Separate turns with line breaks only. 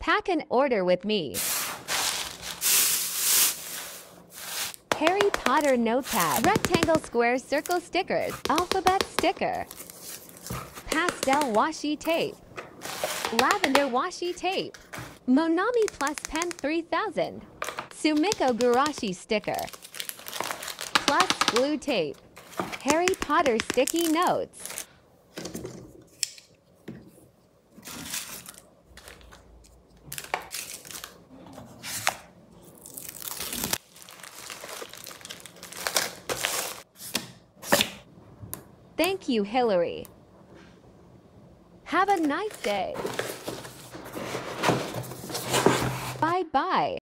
Pack an order with me. Harry Potter notepad, rectangle, square, circle stickers, alphabet sticker, pastel washi tape, lavender washi tape, Monami Plus Pen 3000, Sumikko Gurashi sticker, plus glue tape, Harry Potter sticky notes. Thank you, Hillary. Have a nice day. Bye bye.